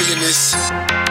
Alienist.